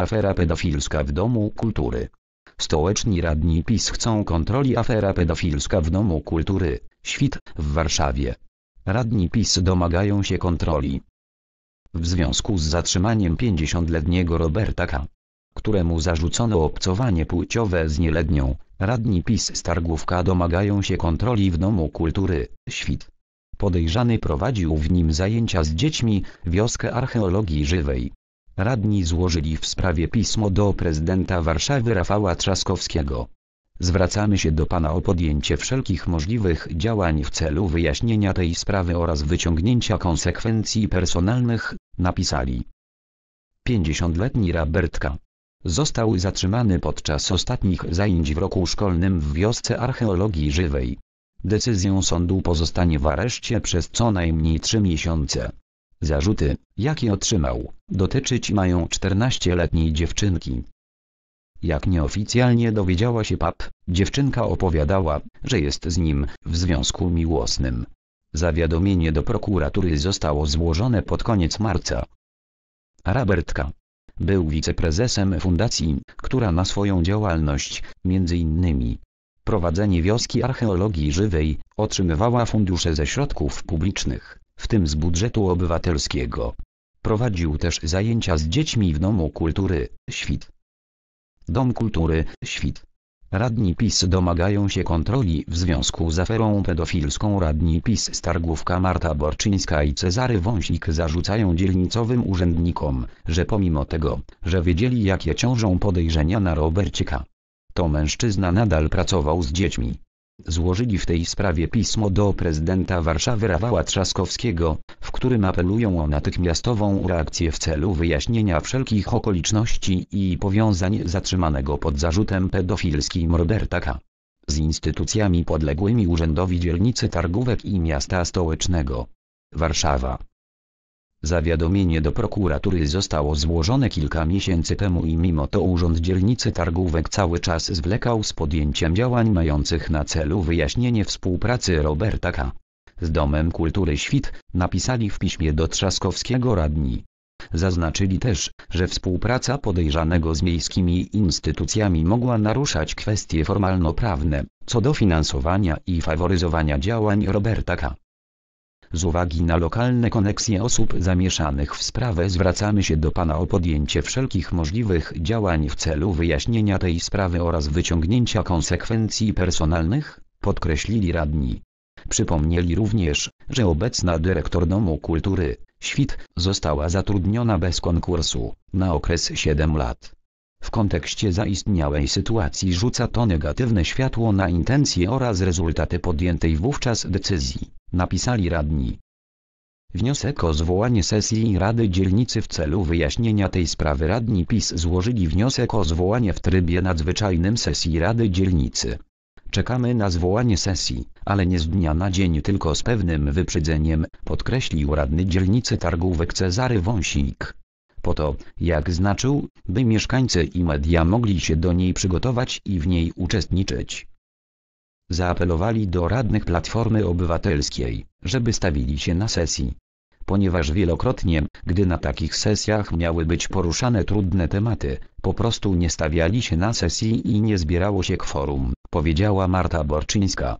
Afera pedofilska w Domu Kultury. Stołeczni radni PiS chcą kontroli afera pedofilska w Domu Kultury, Świt, w Warszawie. Radni PiS domagają się kontroli. W związku z zatrzymaniem 50-letniego Roberta K., któremu zarzucono obcowanie płciowe z nieletnią, radni PiS z Targówka domagają się kontroli w Domu Kultury, Świt. Podejrzany prowadził w nim zajęcia z dziećmi, wioskę archeologii żywej. Radni złożyli w sprawie pismo do prezydenta Warszawy Rafała Trzaskowskiego. Zwracamy się do Pana o podjęcie wszelkich możliwych działań w celu wyjaśnienia tej sprawy oraz wyciągnięcia konsekwencji personalnych, napisali. 50-letni Rabertka został zatrzymany podczas ostatnich zajęć w roku szkolnym w wiosce archeologii żywej. Decyzją sądu pozostanie w areszcie przez co najmniej 3 miesiące. Zarzuty, jakie otrzymał, dotyczyć mają 14-letniej dziewczynki. Jak nieoficjalnie dowiedziała się PAP, dziewczynka opowiadała, że jest z nim w związku miłosnym. Zawiadomienie do prokuratury zostało złożone pod koniec marca. Rabertka był wiceprezesem fundacji, która na swoją działalność, między innymi prowadzenie wioski archeologii żywej, otrzymywała fundusze ze środków publicznych, w tym z budżetu obywatelskiego. Prowadził też zajęcia z dziećmi w Domu Kultury, Świt. Dom Kultury, Świt. Radni PiS domagają się kontroli w związku z aferą pedofilską radni PiS z Targówka Marta Borczyńska i Cezary Wąsik zarzucają dzielnicowym urzędnikom, że pomimo tego, że wiedzieli jakie ciążą podejrzenia na Robercika, to mężczyzna nadal pracował z dziećmi. Złożyli w tej sprawie pismo do prezydenta Warszawy Rafała Trzaskowskiego, w którym apelują o natychmiastową reakcję w celu wyjaśnienia wszelkich okoliczności i powiązań zatrzymanego pod zarzutem pedofilskim Roberta K. z instytucjami podległymi urzędowi dzielnicy Targówek i miasta stołecznego. Warszawa. Zawiadomienie do prokuratury zostało złożone kilka miesięcy temu i mimo to Urząd Dzielnicy Targówek cały czas zwlekał z podjęciem działań mających na celu wyjaśnienie współpracy Roberta K. z Domem Kultury Świt, napisali w piśmie do Trzaskowskiego radni. Zaznaczyli też, że współpraca podejrzanego z miejskimi instytucjami mogła naruszać kwestie formalno-prawne, co do finansowania i faworyzowania działań Roberta K. Z uwagi na lokalne koneksje osób zamieszanych w sprawę zwracamy się do Pana o podjęcie wszelkich możliwych działań w celu wyjaśnienia tej sprawy oraz wyciągnięcia konsekwencji personalnych, podkreślili radni. Przypomnieli również, że obecna dyrektor Domu Kultury, Świt, została zatrudniona bez konkursu, na okres 7 lat. W kontekście zaistniałej sytuacji rzuca to negatywne światło na intencje oraz rezultaty podjętej wówczas decyzji napisali radni. Wniosek o zwołanie sesji Rady Dzielnicy w celu wyjaśnienia tej sprawy radni PiS złożyli wniosek o zwołanie w trybie nadzwyczajnym sesji Rady Dzielnicy. Czekamy na zwołanie sesji, ale nie z dnia na dzień tylko z pewnym wyprzedzeniem, podkreślił radny dzielnicy Targówek Cezary Wąsik. Po to, jak znaczył, by mieszkańcy i media mogli się do niej przygotować i w niej uczestniczyć. Zaapelowali do radnych Platformy Obywatelskiej, żeby stawili się na sesji. Ponieważ wielokrotnie, gdy na takich sesjach miały być poruszane trudne tematy, po prostu nie stawiali się na sesji i nie zbierało się kworum, powiedziała Marta Borczyńska,